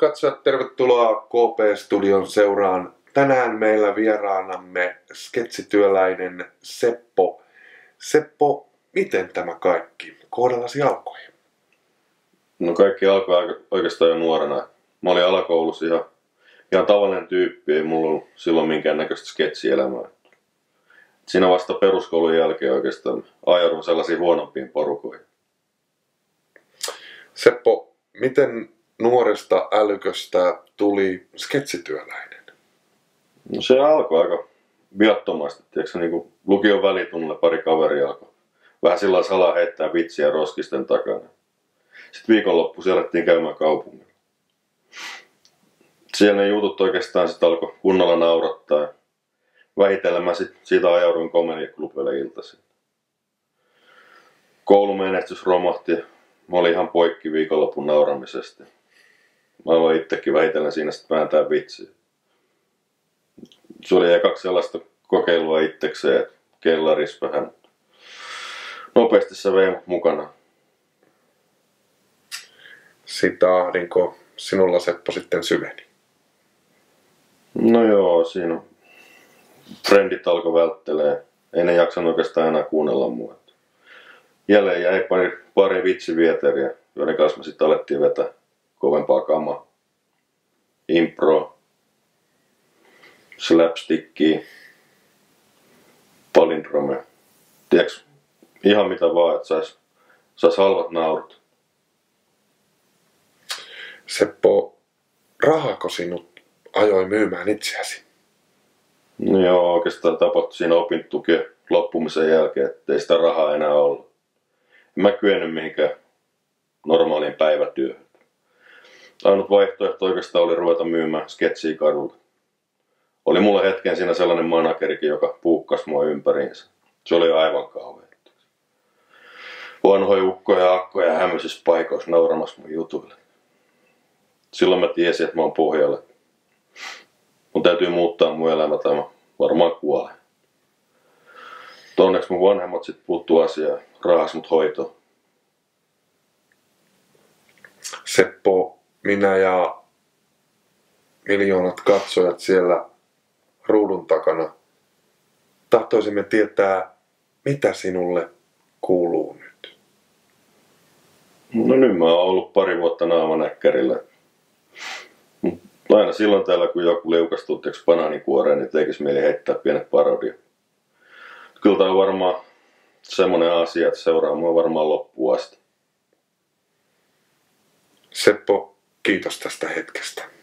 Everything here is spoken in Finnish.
katsojat, tervetuloa KP-studion seuraan. Tänään meillä vieraanamme sketsityöläinen Seppo. Seppo, miten tämä kaikki kohdallasi alkoi? No kaikki alkoi oikeastaan jo nuorena. Mä olin alakoulussa ihan, ihan tavallinen tyyppi, ei mulla ollut silloin minkäännäköistä sketsielämää. Siinä vasta peruskoulun jälkeen oikeastaan ajaudun sellaisiin huonompiin porukoihin. Seppo, miten nuoresta älyköstä tuli sketsityöläinen? No se alkoi aika viattomasti. Tiedätkö, niin kuin lukion välitunnilla pari kaveria alkoi vähän sillä salaa heittää vitsiä roskisten takana. Sitten viikonloppu alettiin käymään kaupungilla. Siellä ne jutut oikeastaan sitten alkoi kunnolla naurattaa. Vähitellen mä sit siitä ajauduin komediaklubille iltaisin. Koulumenestys romahti. Mä olin ihan poikki viikonlopun nauramisesta. Mä aloin itsekin vähitellen siinä sitten vääntää vitsiä. Se oli kaksi sellaista kokeilua itsekseen, kellaris vähän nopeasti se vei mukana. Sitä ahdinko sinulla Seppo sitten syveni? No joo, siinä frendit alkoi välttelee. Ei ne jaksanut oikeastaan enää kuunnella mua. Jälleen jäi pari, pari vitsivieteriä, joiden kanssa me sitten alettiin vetää kovempaa kamaa. Impro, slapstickia, palindrome. Tiedätkö, ihan mitä vaan, että sais, sais halvat naurut. Seppo, rahako sinut ajoi myymään itseäsi? No joo, oikeastaan tapahtui siinä opintukien loppumisen jälkeen, että ei sitä rahaa enää ollut. En mä kyennyt mihinkään normaaliin päivätyöhön. Ainut vaihtoehto oikeastaan oli ruveta myymään sketsiä kadulla. Oli mulla hetken siinä sellainen manakerikin, joka puukkasi mua ympäriinsä. Se oli aivan kauhea. Vanhoja ukkoja ja akkoja hämmöisissä paikoissa nauramassa mun jutuille. Silloin mä tiesin, että mä oon pohjalle. Mun täytyy muuttaa mun elämä tai mä varmaan kuolen. Onneksi mun vanhemmat sit puuttuu asiaa, rahas mut hoitoon. Seppo, minä ja miljoonat katsojat siellä ruudun takana tahtoisimme tietää, mitä sinulle kuuluu nyt. No nyt mä oon ollut pari vuotta naamanäkkärillä. Aina silloin täällä, kun joku liukastuu banaanikuoreen, niin tekisi mieli heittää pienet parodia. Kyllä tämä on varmaan semmoinen asia, että seuraa mua varmaan loppuun asti. Seppo, kiitos tästä hetkestä.